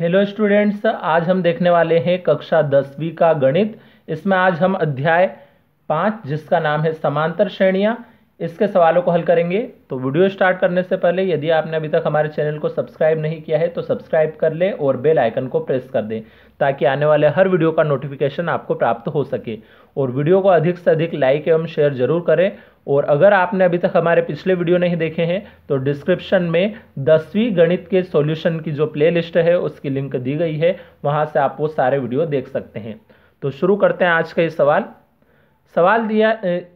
Hello students आज हम देखने वाले हैं कक्षा दसवीं का गणित। इसमें आज हम अध्याय पाँच, जिसका नाम है समांतर श्रेणियाँ। इसके सवालों को हल करेंगे। तो वीडियो स्टार्ट करने से पहले यदि आपने अभी तक हमारे चैनल को सब्सक्राइब नहीं किया है तो सब्सक्राइब कर लें और बेल आइकन को प्रेस कर दें, ताकि आने वाले हर वीडियो का नोटिफिकेशन आपको प्राप्त हो सके। और वीडियो को अधिक से अधिक लाइक एवं शेयर ज़रूर करें। और अगर आपने अभी तक हमारे पिछले वीडियो नहीं देखे हैं तो डिस्क्रिप्शन में दसवीं गणित के सॉल्यूशन की जो प्लेलिस्ट है, उसकी लिंक दी गई है। वहाँ से आप वो सारे वीडियो देख सकते हैं। तो शुरू करते हैं आज का ये सवाल। सवाल दिया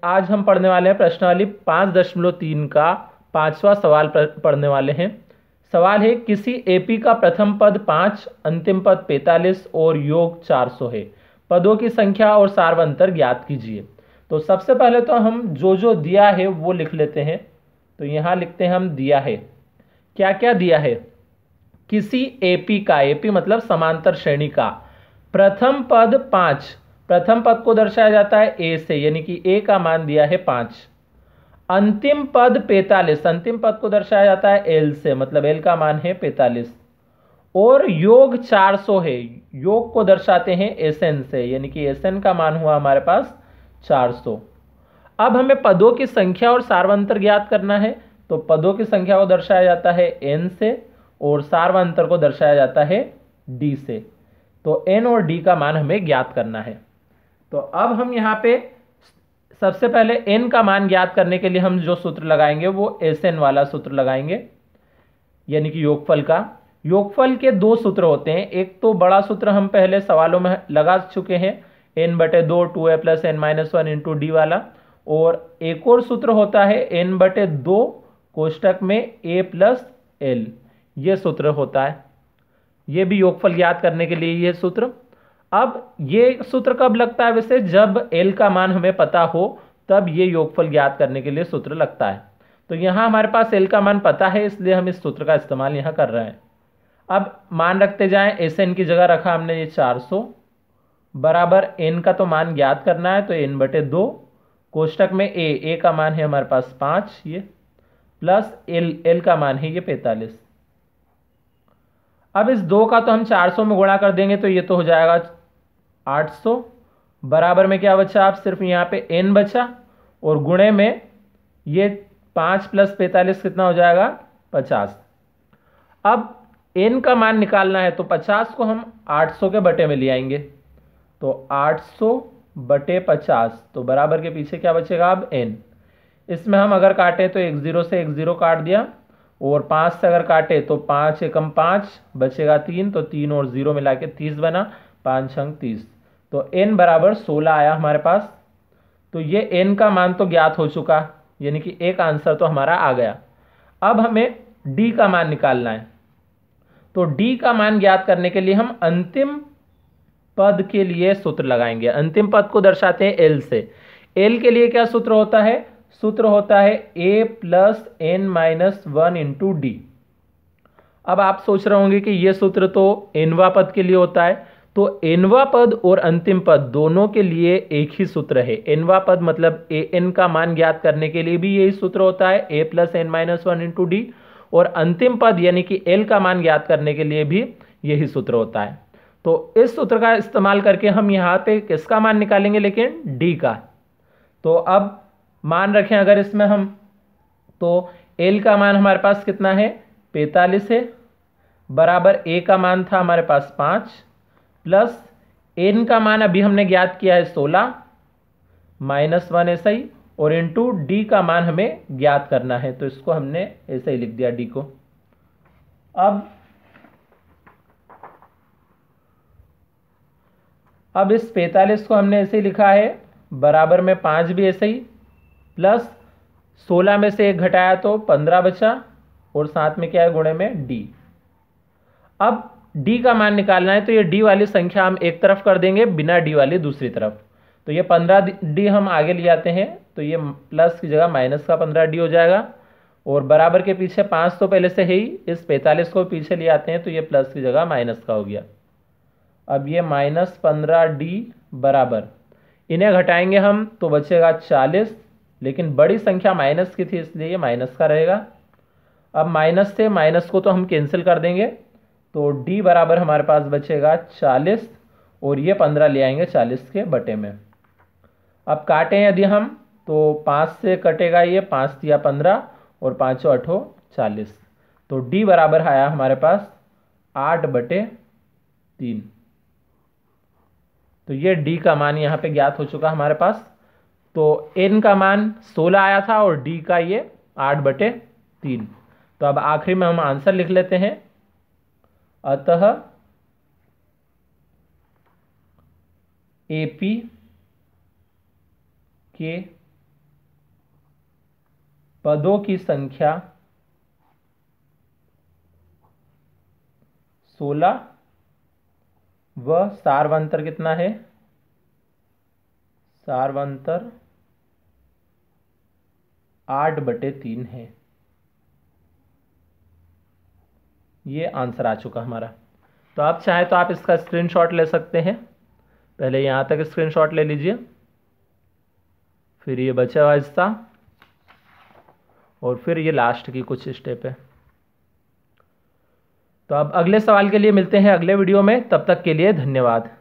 आज हम पढ़ने वाले हैं प्रश्नावली पाँच दशमलव तीन का, पांचवा सवाल पढ़ने वाले हैं। सवाल है, किसी एपी का प्रथम पद पाँच, अंतिम पद पैंतालीस और योग चार सौ है। पदों की संख्या और सार्वंतर ज्ञात कीजिए। तो सबसे पहले तो हम जो जो दिया है वो लिख लेते हैं। तो यहाँ लिखते हैं हम, दिया है। क्या क्या दिया है? किसी एपी का एपी मतलब समांतर श्रेणी का। प्रथम पद पाँच प्रथम पद को दर्शाया जाता है ए से, यानी कि ए का मान दिया है पाँच। अंतिम पद पैतालीस, अंतिम पद को दर्शाया जाता है एल से मतलब एल का मान है पैतालीस। और योग 400 है, योग को दर्शाते हैं एस एन से, यानी कि एस एन का मान हुआ हमारे पास 400 अब हमें पदों की संख्या और सार्वंतर ज्ञात करना है तो पदों की संख्या को दर्शाया जाता है एन से, और सार्वंतर को दर्शाया जाता है डी से। तो एन और डी का मान हमें ज्ञात करना है। तो अब हम यहाँ पे सबसे पहले एन का मान ज्ञात करने के लिए हम जो सूत्र लगाएँगे, वो एस एन वाला सूत्र लगाएँगे, यानी कि योगफल का। योगफल के दो सूत्र होते हैं। एक तो बड़ा सूत्र हम पहले सवालों में लगा चुके हैं एन बटे दो, two a plus n minus one into d वाला। और एक और सूत्र होता है एन बटे दो कोष्टक में ए प्लस एल ये सूत्र होता है। ये भी योगफल ज्ञात करने के लिए ये सूत्र। अब ये सूत्र कब लगता है वैसे? जब एल का मान हमें पता हो, तब ये योगफल ज्ञात करने के लिए सूत्र लगता है। तो यहाँ हमारे पास एल का मान पता है, इसलिए हम इस सूत्र का इस्तेमाल यहाँ कर रहे हैं। अब मान रखते जाएँ एस एन की जगह रखा हमने ये 400 बराबर एन का तो मान ज्ञात करना है तो एन बटे दो। कोष्टक में ए ए का मान है हमारे पास पाँच, ये। प्लस एल एल का मान है ये पैंतालीस। अब इस दो का तो हम 400 में गुणा कर देंगे तो ये तो हो जाएगा 800 बराबर में क्या बचा? आप सिर्फ़ यहाँ पे एन बचा और गुणे में ये पाँच प्लस पैंतालीस कितना हो जाएगा? पचास। अब एन का मान निकालना है तो पचास को हम 800 के बटे में ले आएँगे। तो 800 बटे पचास तो बराबर के पीछे क्या बचेगा? अब एन इसमें हम अगर काटे तो एक ज़ीरो से एक ज़ीरो काट दिया और पाँच से अगर काटे तो पाँच एकम पाँच, बचेगा तीन तो तीन और ज़ीरो मिला के तीस बना, पाँच अंक तीस। तो एन बराबर सोलह आया हमारे पास। तो ये एन का मान तो ज्ञात हो चुका, यानी कि एक आंसर तो हमारा आ गया। अब हमें डी का मान निकालना है। तो डी का मान ज्ञात करने के लिए हम अंतिम पद के लिए सूत्र लगाएँगे। अंतिम पद को दर्शाते हैं एल से। एल के लिए क्या सूत्र होता है? सूत्र होता है a plus n minus one into d अब आप सोच रहे होंगे कि यह सूत्र तो एनवा पद के लिए होता है। तो एनवा पद और अंतिम पद दोनों के लिए एक ही सूत्र है। एनवा पद मतलब ए एन का मान ज्ञात करने के लिए भी यही सूत्र होता है, a plus n minus one into d और अंतिम पद यानी कि एल का मान ज्ञात करने के लिए भी यही सूत्र होता है। तो इस सूत्र का इस्तेमाल करके हम यहाँ पे किसका मान निकालेंगे लेकिन डी का। तो अब मान रखें अगर इसमें हम तो एल का मान हमारे पास कितना है? पैतालीस है, बराबर ए का मान था हमारे पास पाँच प्लस एन का मान अभी हमने ज्ञात किया है सोलह, माइनस वन ऐसा ही, और इंटू डी का मान हमें ज्ञात करना है तो इसको हमने ऐसे ही लिख दिया डी को। अब अब इस पैंतालीस को हमने ऐसे ही लिखा है, बराबर में पाँच भी ऐसे ही, प्लस सोलह में से एक घटाया तो पंद्रह बचा, और साथ में क्या है गुणे में? डी अब डी का मान निकालना है तो ये डी वाली संख्या हम एक तरफ़ कर देंगे बिना डी वाली दूसरी तरफ़। तो ये पंद्रह डी हम आगे ले आते हैं तो ये प्लस की जगह माइनस का पंद्रह डी हो जाएगा। और बराबर के पीछे पाँच तो पहले से ही इस पैंतालीस को पीछे ले आते हैं तो ये प्लस की जगह माइनस का हो गया। अब ये माइनस पंद्रह डी बराबर। इन्हें घटाएँगे हम तो बचेगा चालीस, लेकिन बड़ी संख्या माइनस की थी, इसलिए ये माइनस का रहेगा। अब माइनस से माइनस को तो हम कैंसिल कर देंगे। तो डी बराबर हमारे पास बचेगा चालीस और ये पंद्रह ले आएँगे चालीस के बटे में। अब काटें यदि हम तो पाँच से कटेगा ये, पाँच दिया पंद्रह और पाँचों अठो चालीस। तो डी बराबर आया हमारे पास आठ बटे तीन। तो ये डी का मान यहाँ पे ज्ञात हो चुका हमारे पास। तो एन का मान सोलह आया था और डी का ये आठ बटे तीन। तो अब आखिरी में हम आंसर लिख लेते हैं। अतः एपी के पदों की संख्या सोलह व सार्वंतर कितना है? सार्वंतर आठ बटे तीन है। ये आंसर आ चुका हमारा। तो आप चाहें तो आप इसका स्क्रीनशॉट ले सकते हैं। पहले यहाँ तक स्क्रीनशॉट ले लीजिए। फिर ये बचा हुआ हिस्सा। और फिर ये लास्ट की कुछ स्टेप है। तो अब अगले सवाल के लिए मिलते हैं अगले वीडियो में। तब तक के लिए धन्यवाद।